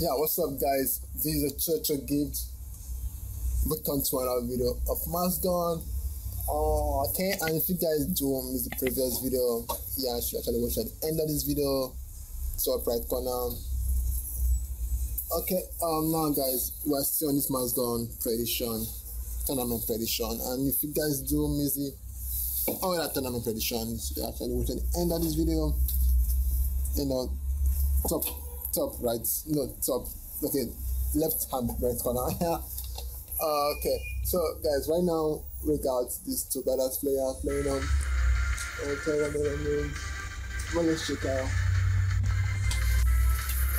Yeah, what's up, guys? This is Ochoochogift. Welcome to another video of Maskgun. Oh, okay. And if you guys do miss the previous video, yeah, you should actually watch at the end of this video. Top right corner. Okay, um, now guys, we're still on this Maskgun prediction, tournament prediction, and if you guys do miss it, oh, that tournament prediction, you should actually watch at the end of this video. You know, top top right, no top. Okay, left hand right corner. uh, okay, so guys, right now we got these two badass players playing on. Okay, let me. Well, let's check out.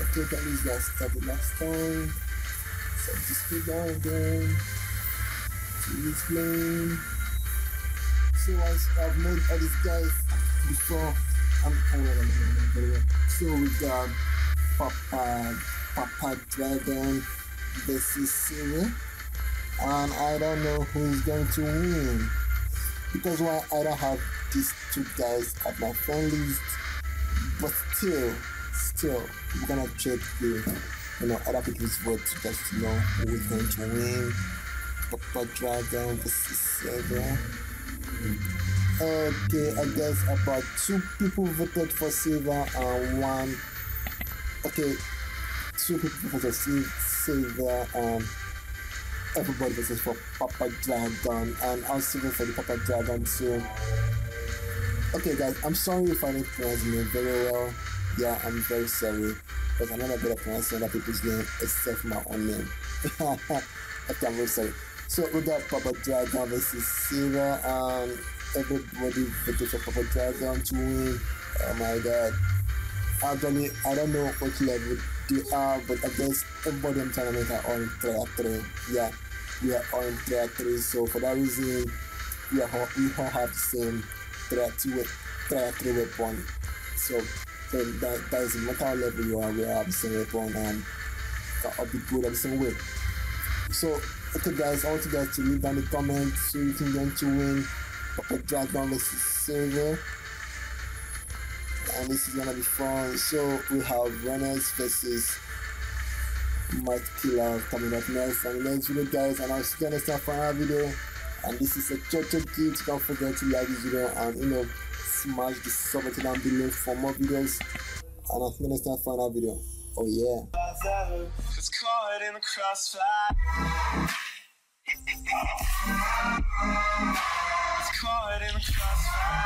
Okay, that is guys started last time. So just down again. This plane. So I've made all these guys before. I'm, I'm, I'm, So we got Papa Papa Dragon versus Sivy. And I don't know who's going to win. Because why I don't have these two guys at my friend list. But still, still, we're gonna check the you know other people's votes just to know who is going to win. Papa Dragon versus Sivy. Okay, I guess about two people voted for Silver and one okay, two people voted for Silver and everybody voted for Papa Dragon and I was voting for the Papa Dragon too. Okay guys, I'm sorry if I didn't pronounce your name very well. Yeah, I'm very sorry. Because I'm not good at pronouncing other people's name except my own name. okay, I'm very sorry. So we got Papa Dragon versus Silver and everybody voted for Papa Dragon to win. Oh my god actually I don't know what level they are, but I guess everybody in tournament are on 3 at 3. Yeah, we are on 3 at 3, so for that reason, we, are, we all have the same 3 at 2, 3 at 3 weapon. So, so that, that is no matter level you are, we have the same weapon and that'll be good at the same way. So, okay guys, I want you guys to leave down the comments so you can get to win drag down this Silver. And this is gonna be fun. So we have runners versus Mike Killer coming up next. And next it, guys and I'll see you next time for another video. And this is a Chocho Kids. Don't forget to like this video and you know smash the sub button down below for more videos. And I'll see you next time for another video. Oh yeah. It's caught in the crossfire. parei no espaço.